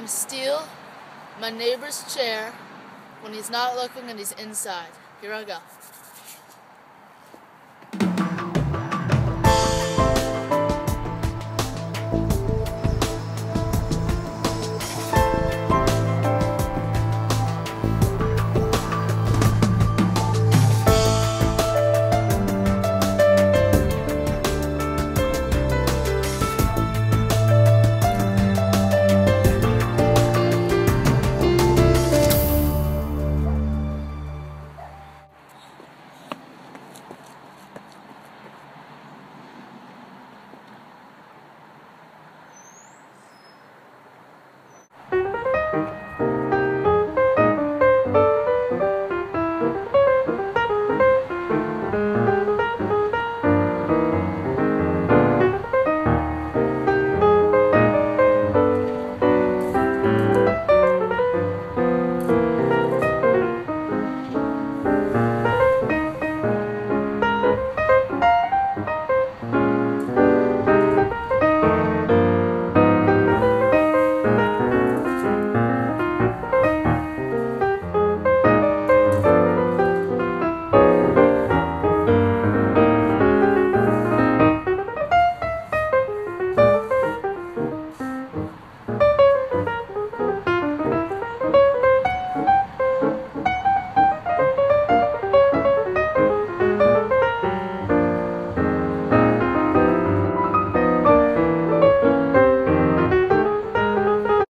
gonna steal my neighbor's chair when he's not looking and he's inside. Here I go.